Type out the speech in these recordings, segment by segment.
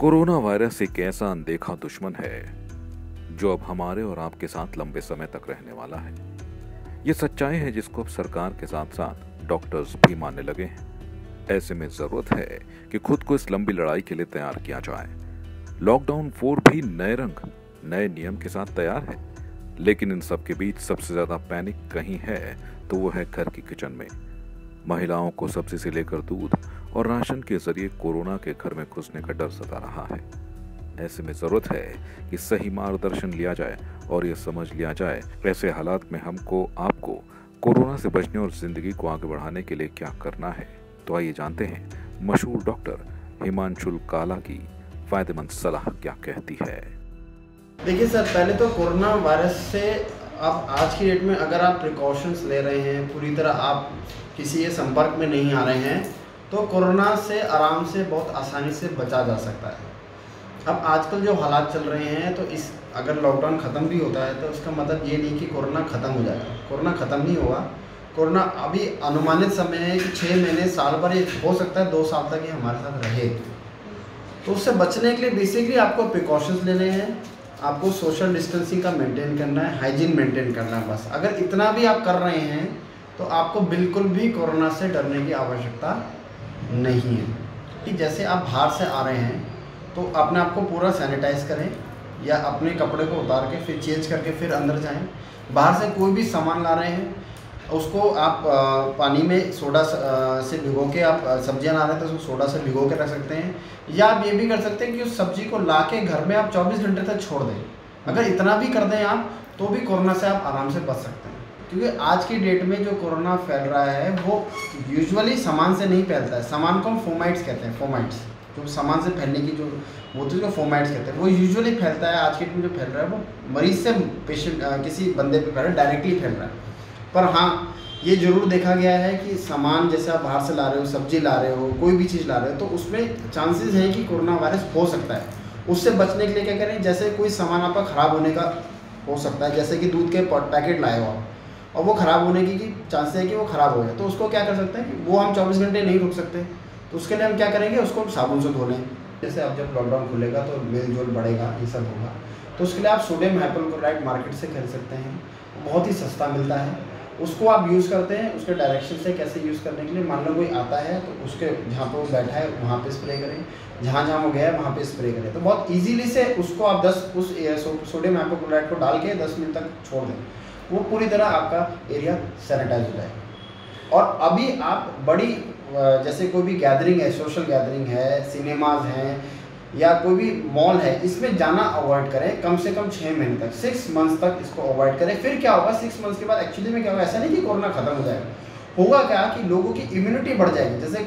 Corona virus एक ऐसा अनदेखा दुश्मन है, जो अब हमारे और आपके साथ लंबे समय तक रहने वाला है। ये सच्चाई है जिसको अब सरकार के साथ साथ डॉक्टर्स भी मानने लगे हैं। ऐसे में ज़रूरत है कि खुद को इस लंबी लड़ाई के लिए तैयार किया जाए। लॉकडाउन फोर भी नए रंग, नए नियम के साथ तैयार है, लेकिन इन सब के बीच सबसे ज़्यादा पैनिक कहीं है तो वो है घर की किचन में। महिलाओं को सब्ज़ी से लेकर दूध और राशन के ज़रिए कोरोना के घर में घुसने का डर सता रहा है। ऐसे में ज़रूरत है कि सही मार्गदर्शन लिया जाए और ये समझ लिया जाए, ऐसे हालात में हमको, आपको कोरोना से बचने और ज़िंदगी को आगे बढ़ाने के लिए क्या करना है? तो आइए जानते हैं, मशहूर डॉक्टर हिमांशुल काला की फ़ायदेमंद सलाह क्या कहती है। देखिए सर, पहले तो कोरोना वायरस से आप आज की डेट में अगर आप प्रिकॉशंस ले रहे हैं, पूरी तरह आप किसी के संपर्क में नहीं आ रहे हैं तो कोरोना से आराम से, बहुत आसानी से बचा जा सकता है। अब आजकल जो हालात चल रहे हैं तो इस अगर लॉकडाउन ख़त्म भी होता है तो उसका मतलब ये नहीं कि कोरोना ख़त्म हो जाएगा। कोरोना ख़त्म नहीं होगा। कोरोना अभी अनुमानित समय है कि छः महीने, साल भर हो सकता है, दो साल तक ये हमारे साथ रहे। तो उससे बचने के लिए बेसिकली आपको प्रिकॉशंस लेने हैं। आपको सोशल डिस्टेंसिंग का मेंटेन करना है हाइजीन मेंटेन करना है बस। अगर इतना भी आप कर रहे हैं तो आपको बिल्कुल भी कोरोना से डरने की आवश्यकता नहीं है। कि जैसे आप बाहर से आ रहे हैं तो अपने आप को पूरा सैनिटाइज करें या अपने कपड़े को उतार के फिर चेंज करके फिर अंदर जाएँ। बाहर से कोई भी सामान ला रहे हैं उसको आप पानी में सोडा से भिगो के आप सब्ज़ियाँ ला रहे हैं तो उसको सोडा से भिगो के रख सकते हैं। या आप ये भी कर सकते हैं कि उस सब्ज़ी को ला के घर में आप 24 घंटे तक छोड़ दें। अगर इतना भी कर दें आप तो भी कोरोना से आप आराम से बच सकते हैं। क्योंकि आज की डेट में जो कोरोना फैल रहा है, वो यूजुअली सामान से नहीं फैलता है। सामान को हम फोमाइट्स कहते हैं फोमाइट्स जो सामान से फैलने की जो, वो तो फोमाइट्स कहते हैं। वो यूजुअली फैलता है, आज के डेट में जो फैल रहा है, वो मरीज़ से पेशेंट किसी बंदे पे फैल रहा है, डायरेक्टली फैल रहा है। पर हाँ ये ज़रूर देखा गया है कि सामान जैसे आप बाहर से ला रहे हो, सब्ज़ी ला रहे हो, कोई भी चीज़ ला रहे हो तो उसमें चांसेस हैं कि कोरोना वायरस हो सकता है। उससे बचने के लिए क्या करें, जैसे कोई सामान आपका ख़राब होने का हो सकता है, जैसे कि दूध के पैकेट लाए हो आप, और वो ख़राब होने की चांसेस है कि वो ख़राब हो जाए तो उसको क्या कर सकते हैं वो हम चौबीस घंटे नहीं रुक सकते। तो उसके लिए हम क्या करेंगे, उसको साबुन से धो लें। जैसे अब जब लॉकडाउन खुलेगा तो मेल जोल बढ़ेगा, ये सब होगा। तो उसके लिए आप सोडियम हाइपोक्लोराइड मार्केट से खरीद सकते हैं, बहुत ही सस्ता मिलता है। उसको आप यूज़ करते हैं, उसके डायरेक्शन से कैसे यूज़ करने के लिए। मान लो कोई आता है तो उसके जहाँ पर वो बैठा है, वहाँ पे स्प्रे करें। जहाँ जहाँ वो गया है, वहाँ पे स्प्रे करें। तो बहुत इजीली से उसको आप 10 उस सोडियम हाइपोक्लोराइड को डाल के 10 मिनट तक छोड़ दें। वो पूरी तरह आपका एरिया सैनिटाइज हो जाएगा। और अभी आप बड़ी जैसे कोई भी गैदरिंग है सोशल गैदरिंग है सिनेमाज हैं या कोई भी मॉल है, इसमें जाना अवॉइड करें कम से कम छः महीने तक सिक्स मंथ्स तक इसको अवॉइड करें। फिर क्या होगा सिक्स मंथ्स के बाद एक्चुअली में क्या होगा, ऐसा नहीं कि कोरोना खत्म हो जाएगा। होगा क्या कि लोगों की इम्यूनिटी बढ़ जाएगी, जैसे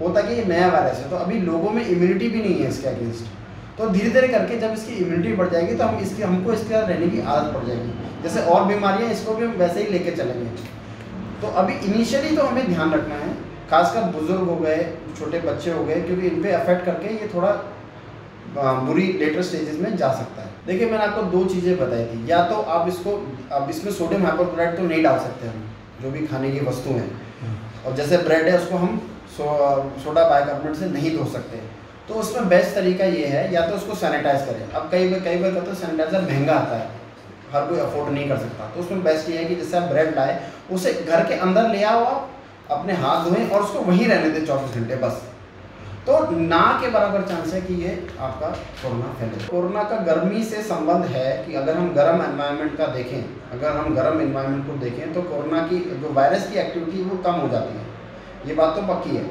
होता कि ये नया वायरस है तो अभी लोगों में इम्यूनिटी भी नहीं है इसके अगेंस्ट तो धीरे धीरे करके जब इसकी इम्यूनिटी बढ़ जाएगी तो हम इसकी, हमको इसके साथ रहने की आदत पड़ जाएगी। जैसे और बीमारियाँ, इसको भी हम वैसे ही लेके चलेंगे तो अभी इनिशियली तो हमें ध्यान रखना है, खासकर बुज़ुर्ग हो गए, छोटे बच्चे हो गए, क्योंकि इन पर अफेक्ट करके ये थोड़ा बुरी लेटर स्टेजेस में जा सकता है। देखिए मैंने आपको दो चीज़ें बताई थी। या तो आप इसको अब इसमें सोडियम हाइपोक्लोराइड तो नहीं डाल सकते हम जो भी खाने की वस्तु हैं। हम्म। और जैसे ब्रेड है उसको हम सो, सोडा बाइकार्बोनेट से नहीं धो सकते। तो उसमें बेस्ट तरीका ये है या तो उसको सैनिटाइज करें। अब कई बार कई बार कहते हैं सैनिटाइजर महँगा आता है। हर कोई अफोर्ड नहीं कर सकता। तो उसमें बेस्ट ये है कि जैसे आप ब्रेड लाए उसे घर के अंदर ले आओ आप अपने हाथ धोएँ और उसको वहीं रहने दें चौबीस घंटे बस। तो ना के बराबर चांस है कि ये आपका कोरोना फैले कोरोना का गर्मी से संबंध है कि अगर हम गर्म एनवायरनमेंट का देखें, अगर हम गर्म एनवायरनमेंट को देखें तो कोरोना की जो वायरस की एक्टिविटी वो कम हो जाती है। ये बात तो पक्की है।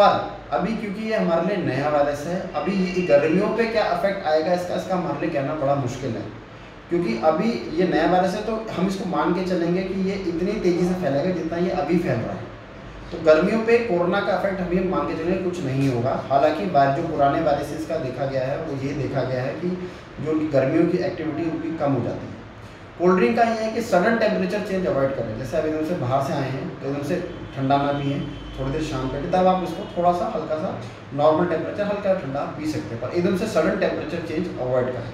पर अभी क्योंकि ये हमारे लिए नया वायरस है, अभी ये गर्मियों पे क्या अफेक्ट आएगा, इसका इसका हमारे लिए कहना बड़ा मुश्किल है। क्योंकि अभी ये नया वायरस है तो हम इसको मान के चलेंगे कि ये इतनी तेज़ी से फैलेगा जितना ये अभी फैल रहा है। तो गर्मियों पे कोरोना का इफ़ेक्ट हम मान के चलें कुछ नहीं होगा। हालाँकि जो पुराने वायरसेस का देखा गया है, वो ये देखा गया है कि जो गर्मियों की एक्टिविटी उनकी कम हो जाती है। कोल्ड ड्रिंक का ये है कि सडन टेम्परेचर चेंज अवॉइड करें। जैसे अब एकदम से बाहर से आए हैं तो एकदम से ठंडा ना पिए, थोड़ी देर शाम करके, तब आप उसको थोड़ा सा हल्का सा नॉर्मल टेम्परेचर हल्का ठंडा पी सकते हैं। पर एकदम से सडन टेम्परेचर चेंज अवॉइड करें।